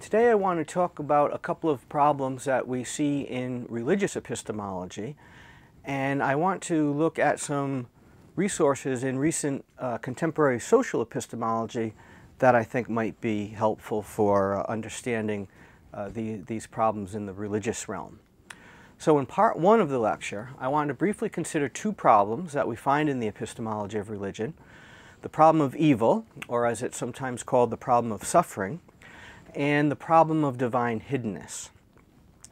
Today I want to talk about a couple of problems that we see in religious epistemology and I want to look at some resources in recent uh, contemporary social epistemology that I think might be helpful for uh, understanding uh, the, these problems in the religious realm. So in part one of the lecture, I want to briefly consider two problems that we find in the epistemology of religion. The problem of evil, or as it's sometimes called, the problem of suffering, and the problem of divine hiddenness.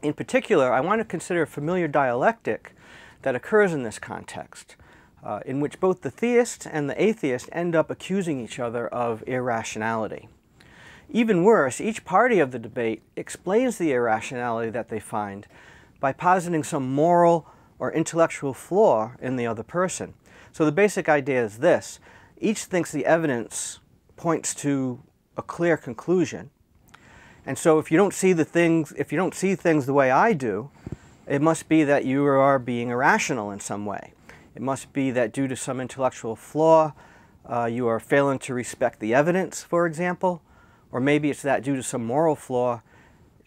In particular, I want to consider a familiar dialectic that occurs in this context, uh, in which both the theist and the atheist end up accusing each other of irrationality. Even worse, each party of the debate explains the irrationality that they find by positing some moral or intellectual flaw in the other person. So the basic idea is this. Each thinks the evidence points to a clear conclusion. And so if you don't see the things, if you don't see things the way I do, it must be that you are being irrational in some way. It must be that due to some intellectual flaw, uh, you are failing to respect the evidence, for example, or maybe it's that due to some moral flaw,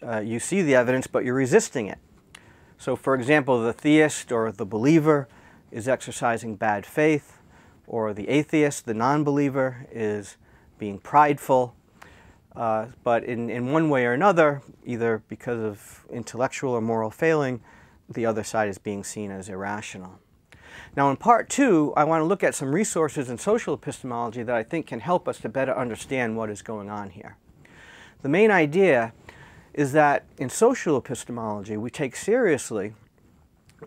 uh, you see the evidence but you're resisting it. So for example, the theist or the believer is exercising bad faith, or the atheist, the non-believer, is being prideful. Uh, but in, in one way or another, either because of intellectual or moral failing, the other side is being seen as irrational. Now in part two, I want to look at some resources in social epistemology that I think can help us to better understand what is going on here. The main idea is that in social epistemology, we take seriously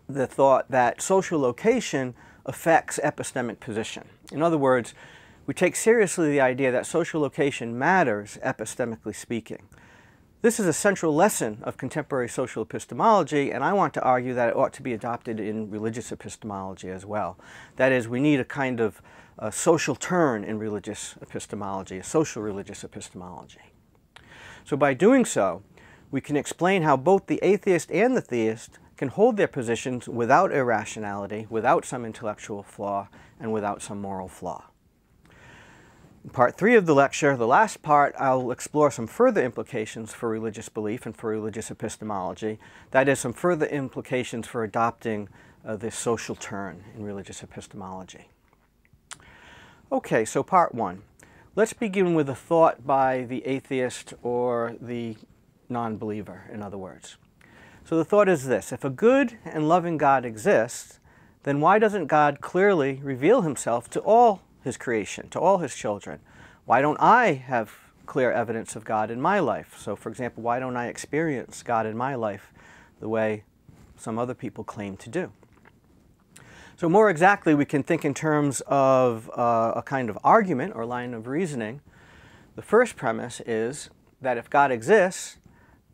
the thought that social location affects epistemic position. In other words, we take seriously the idea that social location matters, epistemically speaking. This is a central lesson of contemporary social epistemology, and I want to argue that it ought to be adopted in religious epistemology as well. That is, we need a kind of a social turn in religious epistemology, a social religious epistemology. So by doing so, we can explain how both the atheist and the theist can hold their positions without irrationality, without some intellectual flaw, and without some moral flaw. Part three of the lecture, the last part, I'll explore some further implications for religious belief and for religious epistemology. That is, some further implications for adopting uh, this social turn in religious epistemology. Okay, so part one. Let's begin with a thought by the atheist or the non-believer, in other words. So the thought is this, if a good and loving God exists, then why doesn't God clearly reveal himself to all his creation, to all his children? Why don't I have clear evidence of God in my life? So for example, why don't I experience God in my life the way some other people claim to do? So more exactly, we can think in terms of uh, a kind of argument or line of reasoning. The first premise is that if God exists,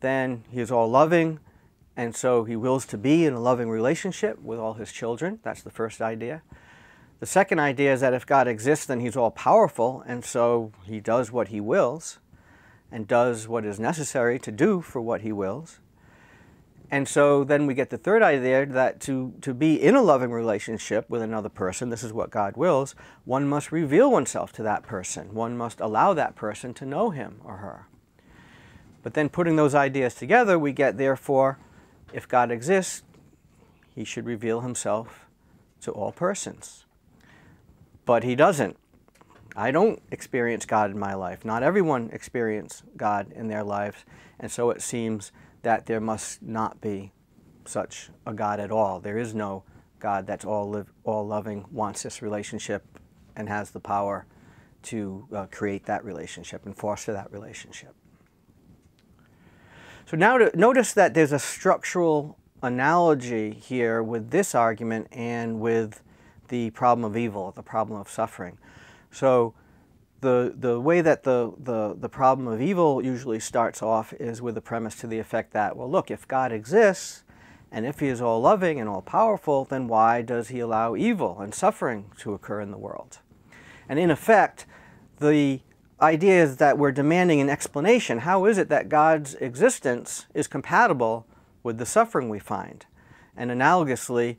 then he is all loving, and so he wills to be in a loving relationship with all his children. That's the first idea. The second idea is that if God exists, then he's all powerful, and so he does what he wills and does what is necessary to do for what he wills. And so then we get the third idea that to, to be in a loving relationship with another person, this is what God wills, one must reveal oneself to that person. One must allow that person to know him or her. But then putting those ideas together, we get, therefore, if God exists, he should reveal himself to all persons but he doesn't. I don't experience God in my life. Not everyone experiences God in their lives, and so it seems that there must not be such a God at all. There is no God that's all, live, all loving, wants this relationship, and has the power to uh, create that relationship and foster that relationship. So now to, notice that there's a structural analogy here with this argument and with the problem of evil, the problem of suffering. So the, the way that the, the, the problem of evil usually starts off is with the premise to the effect that, well, look, if God exists, and if he is all loving and all powerful, then why does he allow evil and suffering to occur in the world? And in effect, the idea is that we're demanding an explanation. How is it that God's existence is compatible with the suffering we find? And analogously,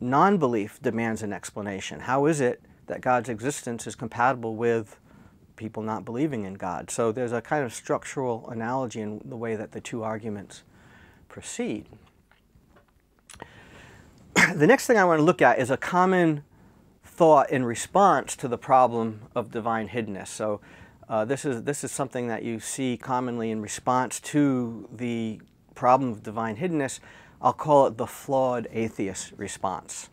non-belief demands an explanation. How is it that God's existence is compatible with people not believing in God. So there's a kind of structural analogy in the way that the two arguments proceed. the next thing I want to look at is a common thought in response to the problem of divine hiddenness. So uh, this is this is something that you see commonly in response to the problem of divine hiddenness. I'll call it the flawed atheist response.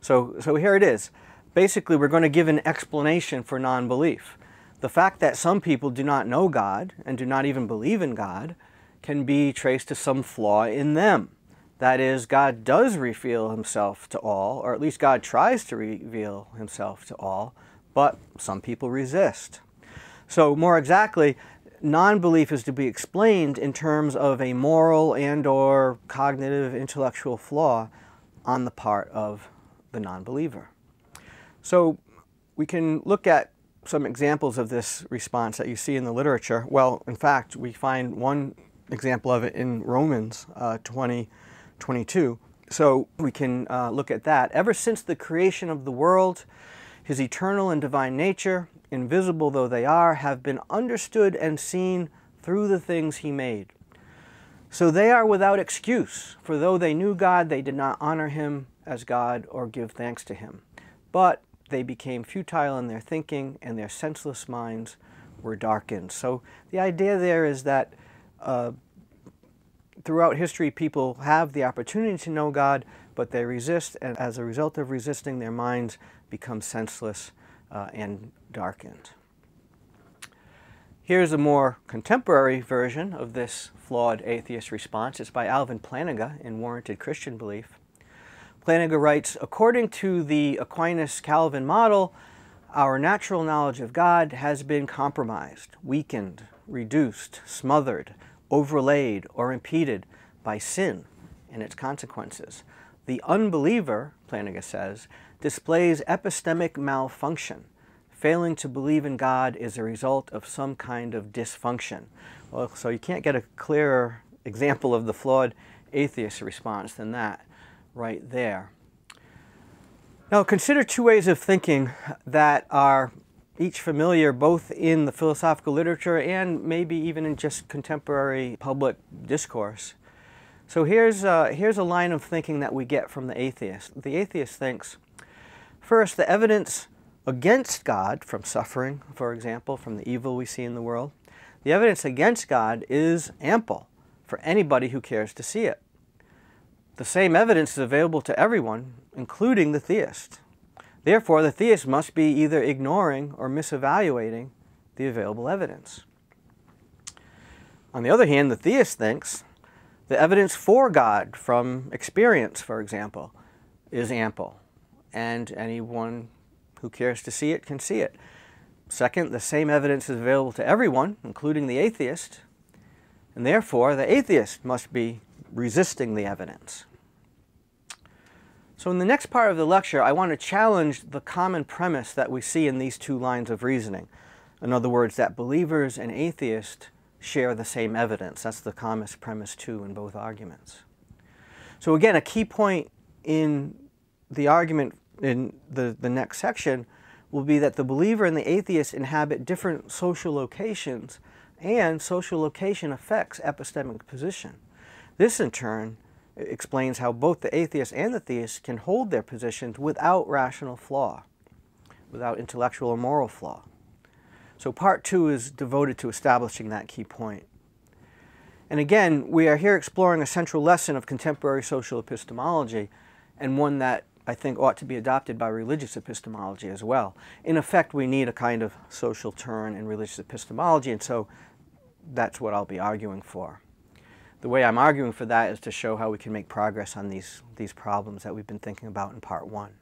So so here it is. Basically, we're going to give an explanation for non-belief. The fact that some people do not know God and do not even believe in God can be traced to some flaw in them. That is, God does reveal himself to all, or at least God tries to reveal himself to all, but some people resist. So more exactly, non-belief is to be explained in terms of a moral and or cognitive intellectual flaw on the part of the non-believer. So we can look at some examples of this response that you see in the literature. Well, in fact, we find one example of it in Romans uh, 20, 22. So we can uh, look at that. Ever since the creation of the world, his eternal and divine nature, invisible though they are, have been understood and seen through the things he made. So they are without excuse, for though they knew God, they did not honor him as God or give thanks to him. But they became futile in their thinking, and their senseless minds were darkened. So the idea there is that uh, throughout history, people have the opportunity to know God, but they resist, and as a result of resisting, their minds become senseless uh, and darkened. Here's a more contemporary version of this flawed atheist response. It's by Alvin Plantinga in Warranted Christian Belief. Plantinga writes, according to the Aquinas-Calvin model, our natural knowledge of God has been compromised, weakened, reduced, smothered, overlaid, or impeded by sin and its consequences. The unbeliever, Plantinga says, displays epistemic malfunction. Failing to believe in God is a result of some kind of dysfunction. Well, so you can't get a clearer example of the flawed atheist response than that right there. Now consider two ways of thinking that are each familiar both in the philosophical literature and maybe even in just contemporary public discourse. So here's, uh, here's a line of thinking that we get from the atheist. The atheist thinks, first, the evidence against God from suffering, for example, from the evil we see in the world, the evidence against God is ample for anybody who cares to see it. The same evidence is available to everyone, including the theist. Therefore, the theist must be either ignoring or misevaluating the available evidence. On the other hand, the theist thinks the evidence for God from experience, for example, is ample, and anyone who cares to see it can see it. Second, the same evidence is available to everyone, including the atheist, and therefore the atheist must be resisting the evidence. So in the next part of the lecture, I want to challenge the common premise that we see in these two lines of reasoning. In other words, that believers and atheists share the same evidence. That's the common premise too in both arguments. So again, a key point in the argument in the, the next section will be that the believer and the atheist inhabit different social locations and social location affects epistemic position. This in turn explains how both the atheist and the theist can hold their positions without rational flaw, without intellectual or moral flaw. So part two is devoted to establishing that key point. And again, we are here exploring a central lesson of contemporary social epistemology and one that I think ought to be adopted by religious epistemology as well. In effect, we need a kind of social turn in religious epistemology, and so that's what I'll be arguing for the way I'm arguing for that is to show how we can make progress on these, these problems that we've been thinking about in part one.